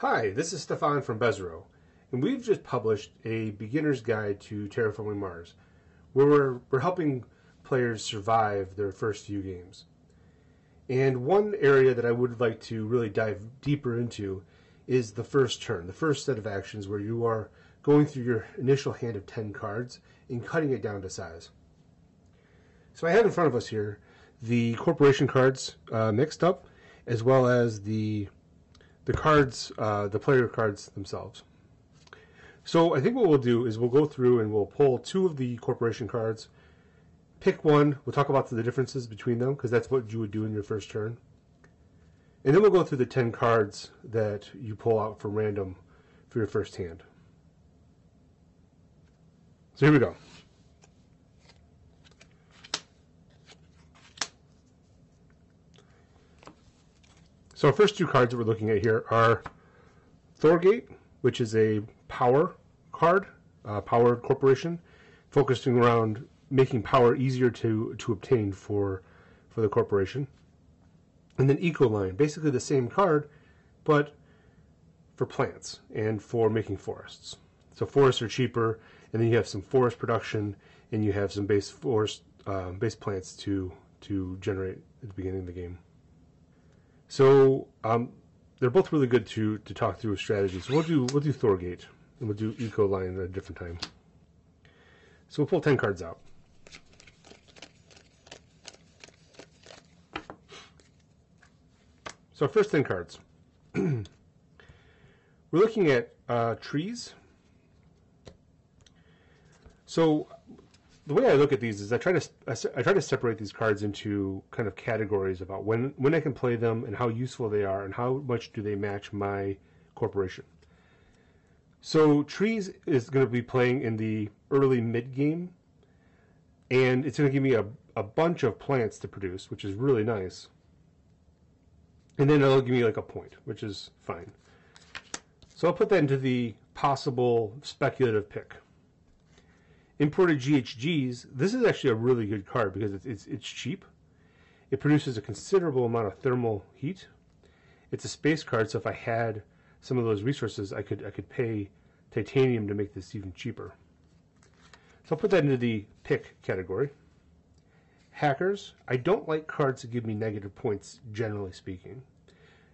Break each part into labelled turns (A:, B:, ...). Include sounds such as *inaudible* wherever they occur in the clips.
A: Hi, this is Stefan from Bezzro, and we've just published a beginner's guide to terraforming Mars, where we're, we're helping players survive their first few games. And one area that I would like to really dive deeper into is the first turn, the first set of actions where you are going through your initial hand of 10 cards and cutting it down to size. So I have in front of us here the corporation cards uh, mixed up, as well as the the cards, uh, the player cards themselves. So I think what we'll do is we'll go through and we'll pull two of the corporation cards, pick one. We'll talk about the differences between them because that's what you would do in your first turn. And then we'll go through the 10 cards that you pull out for random for your first hand. So here we go. So our first two cards that we're looking at here are Thorgate, which is a power card, uh, Power Corporation, focusing around making power easier to, to obtain for, for the corporation. And then Ecoline, basically the same card, but for plants and for making forests. So forests are cheaper, and then you have some forest production, and you have some base forest uh, base plants to to generate at the beginning of the game. So um, they're both really good to to talk through strategies. So we'll do we'll do Thorgate and we'll do Eco Ecoline at a different time. So we'll pull ten cards out. So first ten cards. *clears throat* We're looking at uh, trees. So the way I look at these is I try to I try to separate these cards into kind of categories about when when I can play them and how useful they are and how much do they match my corporation. So trees is going to be playing in the early mid game, and it's going to give me a a bunch of plants to produce, which is really nice. And then it'll give me like a point, which is fine. So I'll put that into the possible speculative pick imported GHGs, this is actually a really good card because it's, it's, it's cheap. It produces a considerable amount of thermal heat. It's a space card, so if I had some of those resources, I could I could pay titanium to make this even cheaper. So I'll put that into the pick category. Hackers, I don't like cards that give me negative points, generally speaking.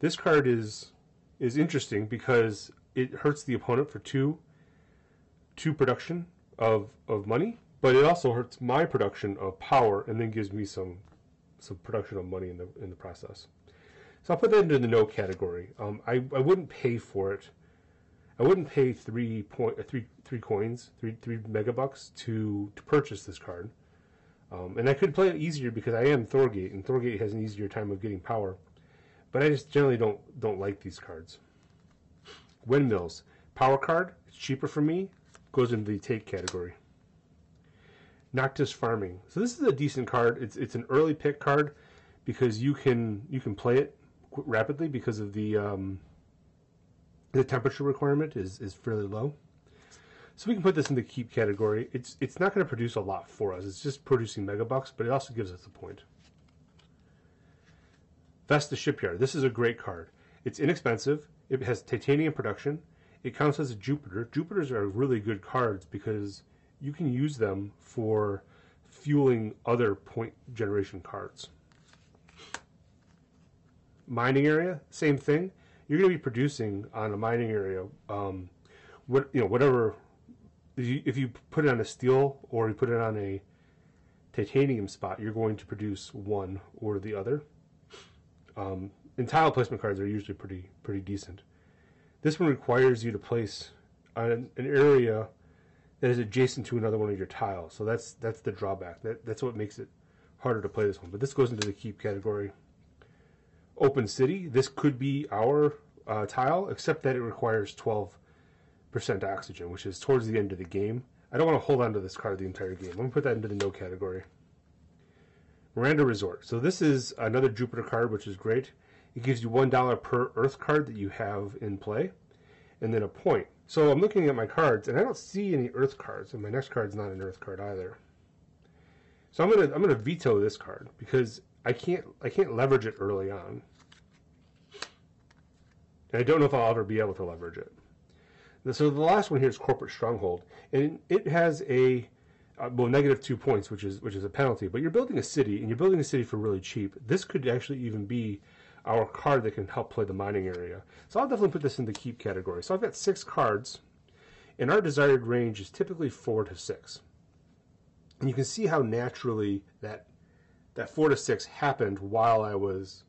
A: This card is is interesting because it hurts the opponent for two two production of of money, but it also hurts my production of power, and then gives me some some production of money in the in the process. So I'll put that into the no category. Um, I I wouldn't pay for it. I wouldn't pay three point uh, three three coins, three three megabucks to to purchase this card. Um, and I could play it easier because I am Thorgate, and Thorgate has an easier time of getting power. But I just generally don't don't like these cards. Windmills, power card. It's cheaper for me goes into the take category. Noctis Farming. So this is a decent card. It's it's an early pick card because you can you can play it rapidly because of the um, the temperature requirement is is fairly low. So we can put this in the keep category. It's it's not going to produce a lot for us. It's just producing megabucks, but it also gives us a point. Vesta Shipyard. This is a great card. It's inexpensive. It has titanium production. It counts as a Jupiter. Jupiters are really good cards because you can use them for fueling other point generation cards. Mining area, same thing. You're going to be producing on a mining area, um, what you know, whatever. If you, put it on a steel or you put it on a titanium spot, you're going to produce one or the other. Um, and tile placement cards are usually pretty pretty decent. This one requires you to place an, area that is adjacent to another one of your tiles. So that's that's the drawback. That, that's what makes it harder to play this one. But this goes into the keep category. Open City. This could be our uh, tile, except that it requires 12% oxygen, which is towards the end of the game. I don't want to hold on to this card the entire game. Let me put that into the no category. Miranda Resort. So this is another Jupiter card, which is great. It gives you $1 per Earth card that you have in play, and then a point. So I'm looking at my cards, and I don't see any Earth cards, and my next card's not an Earth card either. So I'm gonna I'm gonna veto this card because I can't I can't leverage it early on. And I don't know if I'll ever be able to leverage it. So the last one here is Corporate Stronghold, and it has a uh, well negative two points, which is which is a penalty. But you're building a city, and you're building a city for really cheap. This could actually even be our card that can help play the mining area. So I'll definitely put this in the keep category. So I've got six cards, and our desired range is typically four to six. And you can see how naturally that that four to six happened while I was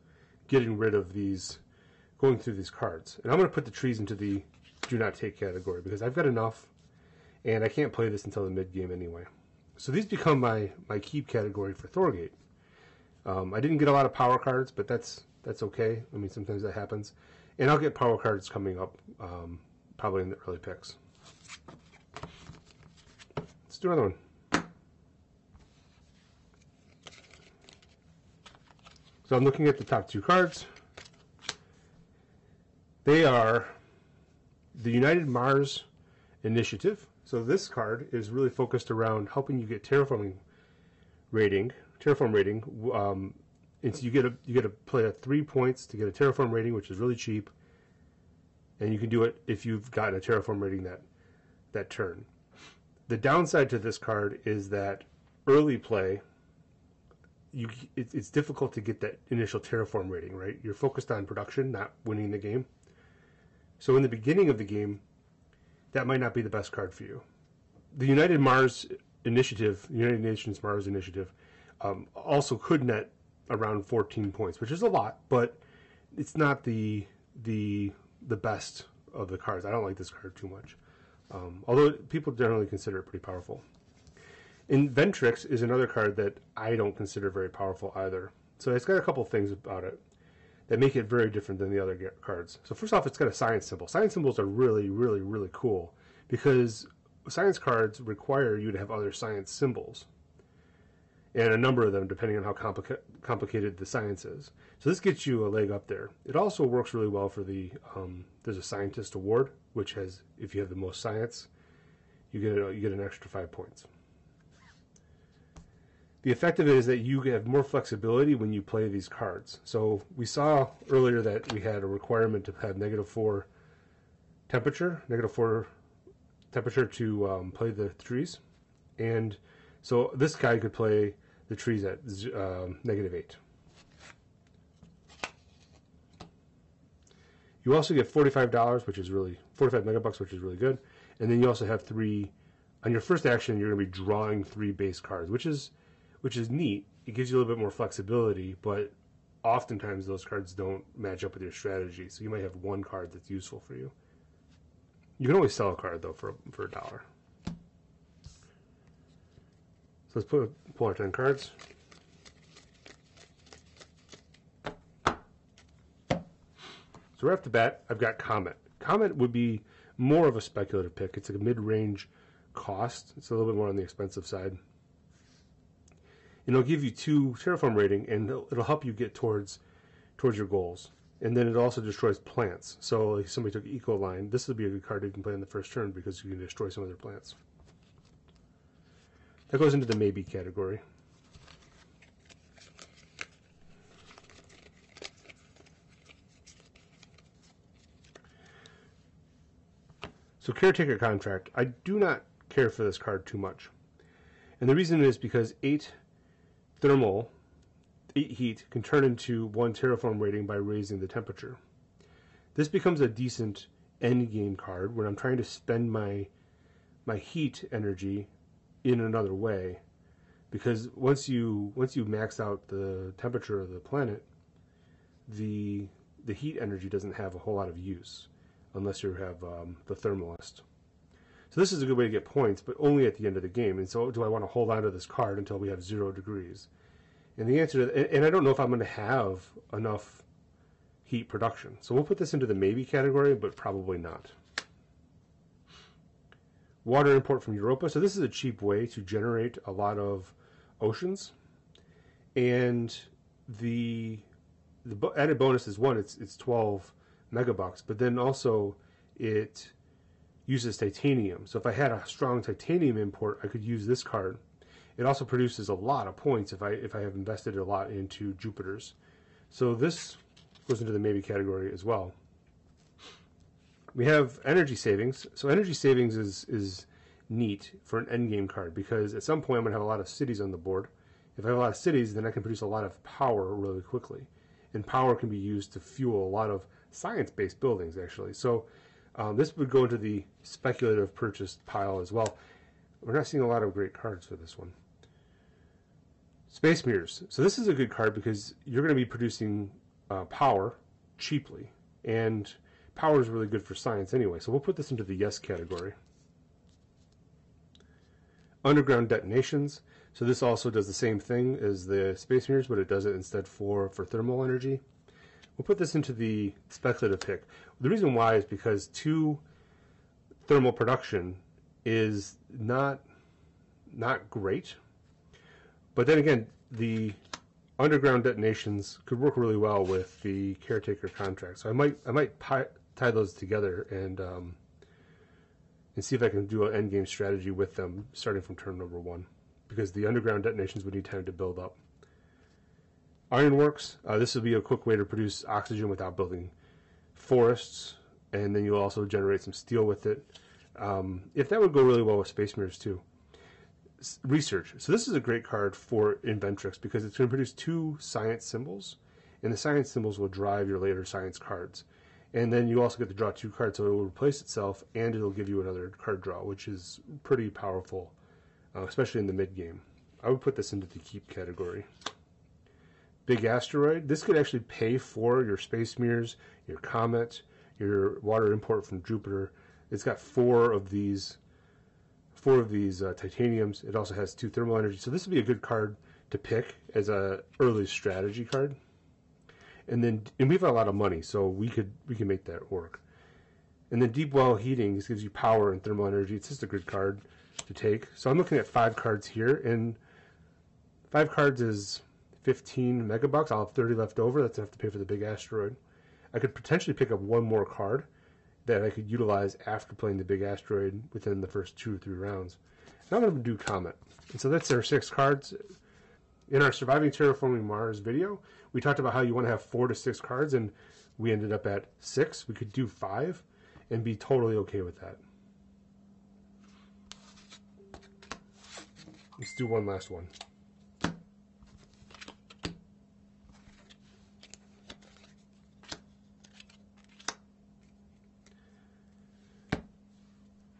A: getting rid of these, going through these cards. And I'm going to put the trees into the do not take category because I've got enough, and I can't play this until the mid game anyway. So these become my my keep category for Thorgate. Um, I didn't get a lot of power cards, but that's that's okay. I mean, sometimes that happens, and I'll get power cards coming up um, probably in the early picks. Let's do another one. So I'm looking at the top two cards. They are the United Mars Initiative. So this card is really focused around helping you get terraforming rating, terraform rating. Um, so you get a you get to play at three points to get a terraform rating, which is really cheap. And you can do it if you've gotten a terraform rating that that turn. The downside to this card is that early play, you it, it's difficult to get that initial terraform rating. Right, you're focused on production, not winning the game. So in the beginning of the game, that might not be the best card for you. The United Mars Initiative, United Nations Mars Initiative, um, also could net around 14 points, which is a lot, but it's not the the the best of the cards. I don't like this card too much, um, although people generally consider it pretty powerful. Inventrix is another card that I don't consider very powerful either. So it's got a couple things about it that make it very different than the other cards. So first off, it's got a science symbol. Science symbols are really, really, really cool because science cards require you to have other science symbols, and a number of them depending on how complica- complicated the science is. So this gets you a leg up there. It also works really well for the um, there's a scientist award, which has if you have the most science, you get a, you get an extra five points. The effect of it is that you have more flexibility when you play these cards. So we saw earlier that we had a requirement to have negative four temperature, negative four temperature to um, play the trees, and so this guy could play the trees at um, negative eight. You also get forty-five dollars, which is really forty-five megabucks, which is really good, and then you also have three. On your first action, you're going to be drawing three base cards, which is which is neat. It gives you a little bit more flexibility, but oftentimes those cards don't match up with your strategy. So you might have one card that's useful for you. You can always sell a card though for for a dollar. Let's put pull our ten cards. So right off the bat, I've got Comet. Comet would be more of a speculative pick. It's like a mid-range cost. It's a little bit more on the expensive side and it'll give you two terraform rating, and it'll, it'll help you get towards towards your goals. And then it also destroys plants. So if somebody took Ecoline, this would be a good card you can play in the first turn because you can destroy some of their plants. That goes into the maybe category. So caretaker contract, I do not care for this card too much. And the reason is because eight thermal 8 heat can turn into one terraform rating by raising the temperature. This becomes a decent end game card when I'm trying to spend my my heat energy in another way because once you once you max out the temperature of the planet the the heat energy doesn't have a whole lot of use unless you have um, the thermalist so this is a good way to get points, but only at the end of the game. And so do I want to hold on to this card until we have zero degrees? And the answer, to, and I don't know if I'm going to have enough heat production. So we'll put this into the maybe category, but probably not. Water import from Europa. So this is a cheap way to generate a lot of oceans. And the the added bonus is one, it's it's 12 megabucks, but then also it uses titanium. So if I had a strong titanium import, I could use this card. It also produces a lot of points if I if I have invested a lot into Jupiter's. So this goes into the maybe category as well. We have energy savings. So energy savings is is neat for an end game card because at some point I'm going to have a lot of cities on the board. If I have a lot of cities, then I can produce a lot of power really quickly. And power can be used to fuel a lot of science-based buildings actually. So um, this would go into the speculative purchase pile as well. We're not seeing a lot of great cards for this one. Space Mirrors. So this is a good card because you're going to be producing uh, power cheaply. And power is really good for science anyway. So we'll put this into the yes category. Underground detonations. So this also does the same thing as the Space Mirrors, but it does it instead for, for thermal energy. We'll put this into the speculative pick. The reason why is because two thermal production is not not great. But then again, the underground detonations could work really well with the caretaker contract. So I might I might tie those together and um, and see if I can do an end game strategy with them starting from turn number one, because the underground detonations would need time to build up. Ironworks. Uh, this will be a quick way to produce oxygen without building forests, and then you'll also generate some steel with it. Um, if that would go really well with space mirrors too. S- research. So this is a great card for Inventrix because it's going to produce two science symbols, and the science symbols will drive your later science cards. And then you also get to draw two cards, so it will replace itself, and it'll give you another card draw, which is pretty powerful, uh, especially in the mid game. I would put this into the keep category big asteroid. This could actually pay for your space mirrors, your comet, your water import from Jupiter. It's got four of these, four of these uh, titaniums. It also has two thermal energy. So this would be a good card to pick as a early strategy card. And then, and we've got a lot of money, so we could we can make that work. And then deep well heating. just gives you power and thermal energy. It's just a good card to take. So I'm looking at five cards here, and five cards is 15 megabucks. I'll have 30 left over. That's enough to pay for the big asteroid. I could potentially pick up one more card that I could utilize after playing the big asteroid within the first two or three rounds. Now I'm going to do Comet. And so that's our six cards. In our Surviving Terraforming Mars video, we talked about how you want to have four to six cards, and we ended up at six. We could do five and be totally okay with that. Let's do one last one.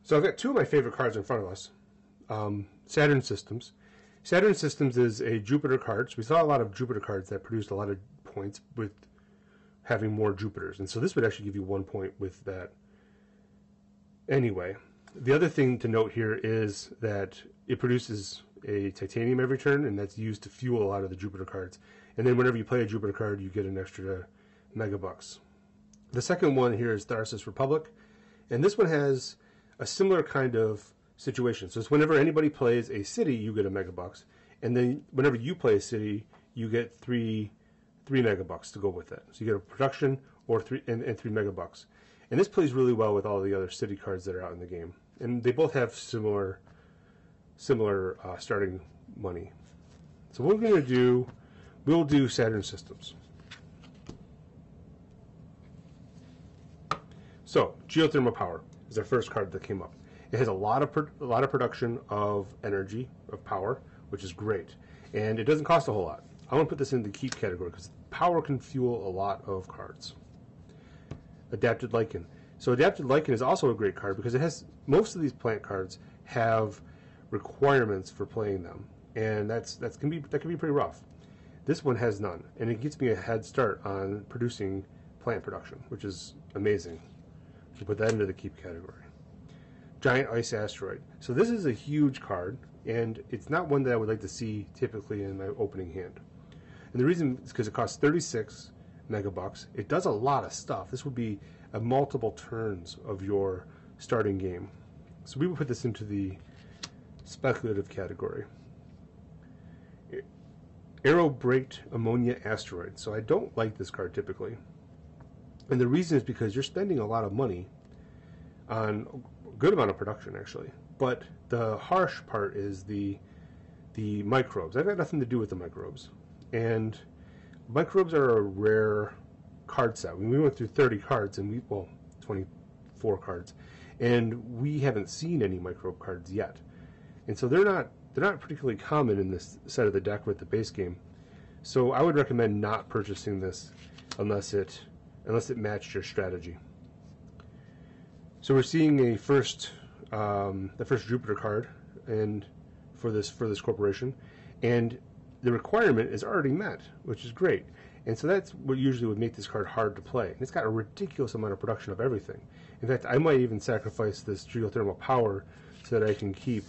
A: So I've got two of my favorite cards in front of us. Um, Saturn Systems. Saturn Systems is a Jupiter card. So we saw a lot of Jupiter cards that produced a lot of points with having more Jupiters. And so this would actually give you one point with that. Anyway, the other thing to note here is that it produces a titanium every turn, and that's used to fuel a lot of the Jupiter cards. And then whenever you play a Jupiter card, you get an extra megabucks. The second one here is Tharsis Republic, and this one has a similar kind of situation. So it's whenever anybody plays a city, you get a megabucks, and then whenever you play a city, you get three three megabucks to go with it. So you get a production or three and, and three megabucks. And this plays really well with all the other city cards that are out in the game, and they both have similar similar uh, starting money. So what we're going to do, we'll do Saturn systems. So geothermal power is our first card that came up. It has a lot of pro- a lot of production of energy of power, which is great, and it doesn't cost a whole lot. I want to put this in the keep category because power can fuel a lot of cards. Adapted lichen. So adapted lichen is also a great card because it has most of these plant cards have requirements for playing them, and that's that's can be that can be pretty rough. This one has none, and it gets me a head start on producing plant production, which is amazing. So put that into the keep category. Giant ice asteroid. So this is a huge card, and it's not one that I would like to see typically in my opening hand. And the reason is because it costs 36 megabucks. It does a lot of stuff. This would be a multiple turns of your starting game. So we would put this into the speculative category. Aero braked ammonia asteroid. So I don't like this card typically. And the reason is because you're spending a lot of money on good amount of production actually. But the harsh part is the the microbes. I've got nothing to do with the microbes. And microbes are a rare card set. We went through 30 cards and we well 24 cards, and we haven't seen any microbe cards yet, and so they're not they're not particularly common in this set of the deck with the base game. So I would recommend not purchasing this unless it unless it matched your strategy. So we're seeing a first um, the first Jupiter card and for this for this corporation, and the requirement is already met, which is great. And so that's what usually would make this card hard to play. And it's got a ridiculous amount of production of everything. In fact, I might even sacrifice this geothermal power so that I can keep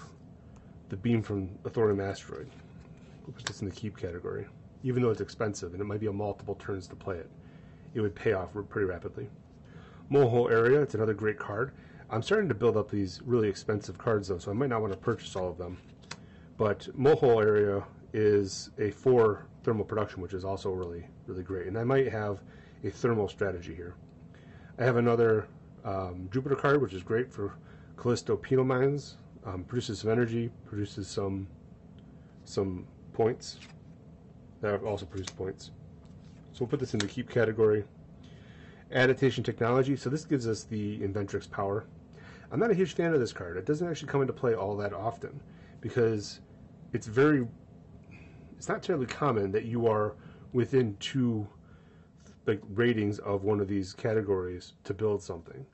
A: the beam from a thorium asteroid. We'll put this in the keep category. Even though it's expensive and it might be a multiple turns to play it, it would pay off pretty rapidly. Mohole Area, it's another great card. I'm starting to build up these really expensive cards though, so I might not want to purchase all of them. But Mohole Area is a four thermal production, which is also really, really great. And I might have a thermal strategy here. I have another um, Jupiter card, which is great for Callisto Penal Mines. Um, produces some energy, produces some some points. That also produce points. So we'll put this in the keep category. Adaptation technology. So this gives us the Inventrix power. I'm not a huge fan of this card. It doesn't actually come into play all that often because it's very it's not terribly common that you are within two like ratings of one of these categories to build something.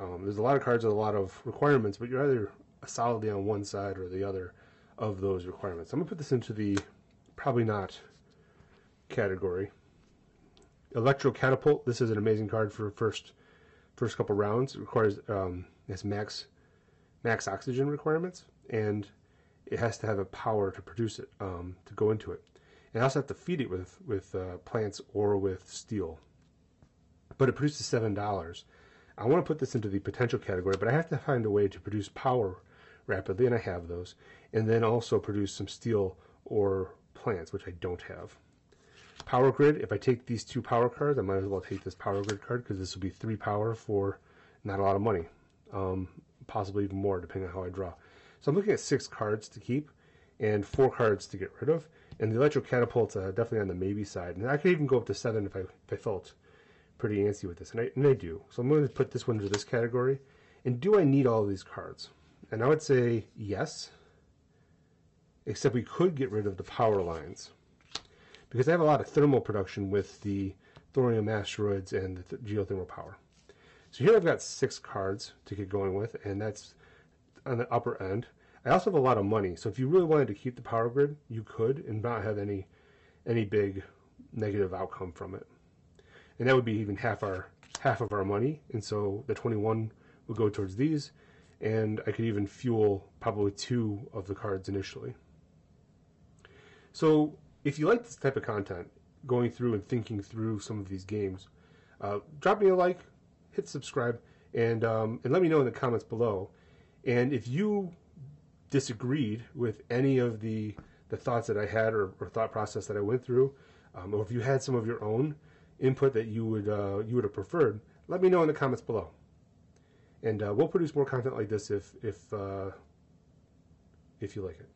A: Um, there's a lot of cards with a lot of requirements, but you're either solidly on one side or the other of those requirements. I'm gonna put this into the probably not category. Electro Catapult. This is an amazing card for first first couple rounds. It requires um, has max max oxygen requirements, and it has to have a power to produce it, um, to go into it. And I also have to feed it with with uh, plants or with steel. But it produces seven dollars. I want to put this into the potential category, but I have to find a way to produce power rapidly, and I have those, and then also produce some steel or plants, which I don't have. Power grid. If I take these two power cards, I might as well take this power grid card because this will be three power for not a lot of money, um, possibly even more depending on how I draw. So I'm looking at six cards to keep and four cards to get rid of. And the electro catapult's uh, definitely on the maybe side. And I could even go up to seven if I, if I felt pretty antsy with this. And I, and I do. So I'm going to put this one into this category. And do I need all of these cards? And I would say yes, except we could get rid of the power lines. Because I have a lot of thermal production with the thorium asteroids and the th geothermal power. So here I've got six cards to get going with, and that's on the upper end. I also have a lot of money, so if you really wanted to keep the power grid, you could and not have any any big negative outcome from it. And that would be even half our half of our money, and so the 21 would go towards these, and I could even fuel probably two of the cards initially. So if you like this type of content, going through and thinking through some of these games, uh, drop me a like, hit subscribe, and um, and let me know in the comments below and if you disagreed with any of the the thoughts that I had or, or thought process that I went through, um, or if you had some of your own input that you would uh, you would have preferred, let me know in the comments below. And uh, we'll produce more content like this if if uh, if you like it.